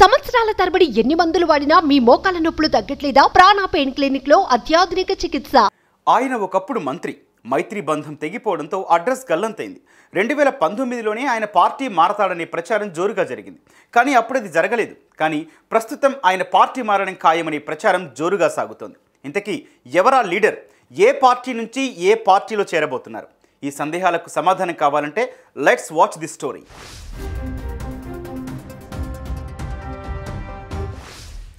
సంవత్సరాల తరబడి ఎన్ని మందులు వాడినా మీ మోకాల నొప్పులు తగ్గట్లేదా? ప్రాణ పెయిన్ క్లినిక్లో అత్యాధునిక చికిత్స. ఆయన ఒకప్పుడు మంత్రి. మైత్రి బంధం తెగిపోవడంతో అడ్రస్ గల్లంతైంది. రెండు వేల పంతొమ్మిదిలోనే ఆయన పార్టీ మారతాడనే ప్రచారం జోరుగా జరిగింది. కానీ అప్పుడు అది జరగలేదు. కానీ ప్రస్తుతం ఆయన పార్టీ మారడం ఖాయమనే ప్రచారం జోరుగా సాగుతోంది. ఇంతకీ ఎవరా లీడర్? ఏ పార్టీ నుంచి ఏ పార్టీలో చేరబోతున్నారు? ఈ సందేహాలకు సమాధానం కావాలంటే let's watch the story.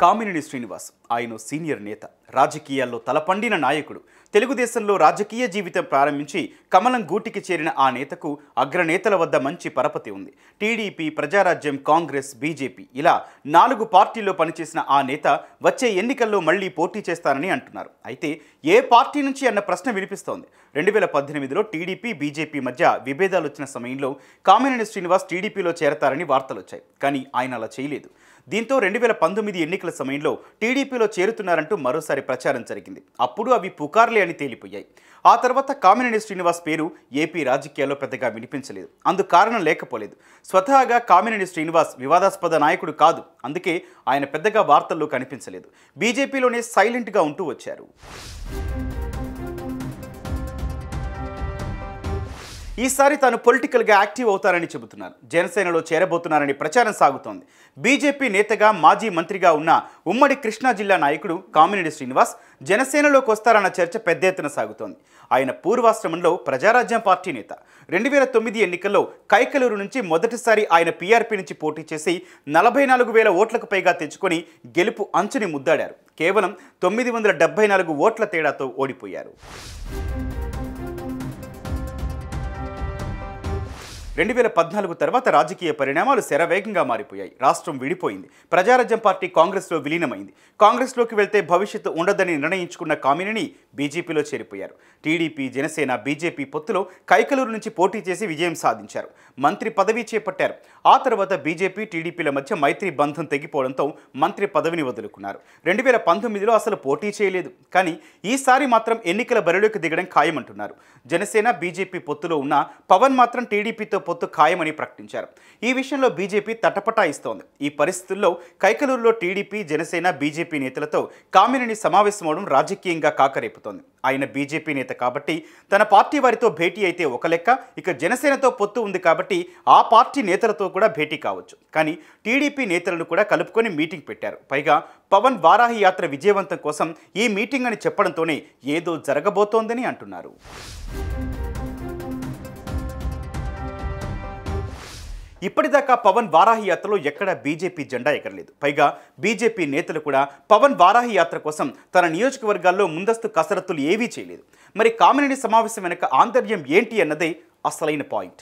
Kamineni Srinivas. ఆయన సీనియర్ నేత. రాజకీయాల్లో తలపండిన నాయకుడు. తెలుగుదేశంలో రాజకీయ జీవితం ప్రారంభించి కమలం గూటికి చేరిన ఆ నేతకు అగ్రనేతల వద్ద మంచి పరపతి ఉంది. టీడీపీ ప్రజారాజ్యం కాంగ్రెస్ బీజేపీ ఇలా నాలుగు పార్టీల్లో పనిచేసిన ఆ నేత వచ్చే ఎన్నికల్లో మళ్ళీ పోటీ చేస్తారని అంటున్నారు. అయితే ఏ పార్టీ నుంచి అన్న ప్రశ్న వినిపిస్తోంది. రెండు వేల పద్దెనిమిదిలో టీడీపీ బీజేపీ మధ్య విభేదాలు వచ్చిన సమయంలో కామినేని శ్రీనివాస్ టీడీపీలో చేరతారని వార్తలు వచ్చాయి కానీ ఆయన అలా చేయలేదు. దీంతో రెండు వేల పంతొమ్మిది ఎన్నికల సమయంలో టీడీపీ కూటమిలో చేరుతున్నారంటూ మరోసారి ప్రచారం జరిగింది. అప్పుడు అవి పుకార్లే అని తేలిపోయాయి. ఆ తర్వాత కామినేని శ్రీనివాస్ పేరు ఏపీ రాజకీయాల్లో పెద్దగా వినిపించలేదు. అందు కారణం లేకపోలేదు. స్వతహాగా కామినేని శ్రీనివాస్ వివాదాస్పద నాయకుడు కాదు. అందుకే ఆయన పెద్దగా వార్తల్లో కనిపించలేదు. బీజేపీలోనే సైలెంట్గా ఉంటూ వచ్చారు. ఈసారి తాను పొలిటికల్గా యాక్టివ్ అవుతారని చెబుతున్నారు. జనసేనలో చేరబోతున్నారని ప్రచారం సాగుతోంది. బీజేపీ నేతగా మాజీ మంత్రిగా ఉన్న ఉమ్మడి కృష్ణా జిల్లా నాయకుడు కామినేని శ్రీనివాస్ జనసేనలోకి వస్తారన్న చర్చ పెద్ద ఎత్తున సాగుతోంది. ఆయన పూర్వాశ్రమంలో ప్రజారాజ్యం పార్టీ నేత. రెండు వేల తొమ్మిది ఎన్నికల్లో కైకలూరు నుంచి మొదటిసారి ఆయన పీఆర్పీ నుంచి పోటీ చేసి నలభై నాలుగు వేల ఓట్లకు పైగా తెచ్చుకొని గెలుపు అంచుని ముద్దాడారు. కేవలం తొమ్మిది వందల డెబ్బై నాలుగు ఓట్ల తేడాతో ఓడిపోయారు. రెండు వేల పద్నాలుగు తర్వాత రాజకీయ పరిణామాలు శరవేగంగా మారిపోయాయి. రాష్ట్రం విడిపోయింది. ప్రజారాజ్యం పార్టీ కాంగ్రెస్లో విలీనమైంది. కాంగ్రెస్లోకి వెళ్తే భవిష్యత్తు ఉండదని నిర్ణయించుకున్న కామినేని బీజేపీలో చేరిపోయారు. టీడీపీ జనసేన బీజేపీ పొత్తులో కైకలూరు నుంచి పోటీ చేసి విజయం సాధించారు. మంత్రి పదవి చేపట్టారు. ఆ తర్వాత బీజేపీ టీడీపీల మధ్య మైత్రి బంధం తెగిపోవడంతో మంత్రి పదవిని వదులుకున్నారు. రెండు వేల పంతొమ్మిదిలో అసలు పోటీ చేయలేదు. కానీ ఈసారి మాత్రం ఎన్నికల బరిలోకి దిగడం ఖాయమంటున్నారు. జనసేన బీజేపీ పొత్తులో ఉన్న పవన్ మాత్రం టీడీపీతో పొత్తు ఖాయమని ప్రకటించారు. ఈ విషయంలో బీజేపీ తటపటాయిస్తోంది ఈ పరిస్థితుల్లో కైకలూరులో టీడీపీ జనసేన బీజేపీ నేతలతో కామినేని సమావేశమవడం రాజకీయంగా కాకరేపుతోంది. ఆయన బీజేపీ నేత కాబట్టి తన పార్టీ వారితో భేటీ అయితే ఒక లెక్క ఇక జనసేనతో పొత్తు ఉంది కాబట్టి ఆ పార్టీ నేతలతో కూడా భేటీ కావచ్చు. కానీ టీడీపీ నేతలను కూడా కలుపుకొని మీటింగ్ పెట్టారు. పైగా పవన్ వారాహి యాత్ర విజయవంతం కోసం ఈ మీటింగ్ అని చెప్పడంతోనే ఏదో జరగబోతోందని అంటున్నారు. ఇప్పటిదాకా పవన్ వారాహి యాత్రలో ఎక్కడా బీజేపీ జెండా ఎగరలేదు. పైగా బీజేపీ నేతలు కూడా పవన్ వారాహి యాత్ర కోసం తన నియోజకవర్గాల్లో ముందస్తు కసరత్తులు ఏవీ చేయలేదు. మరి కామినేని సమావేశం వెనుక ఆంతర్యం ఏంటి అన్నదే అసలైన పాయింట్.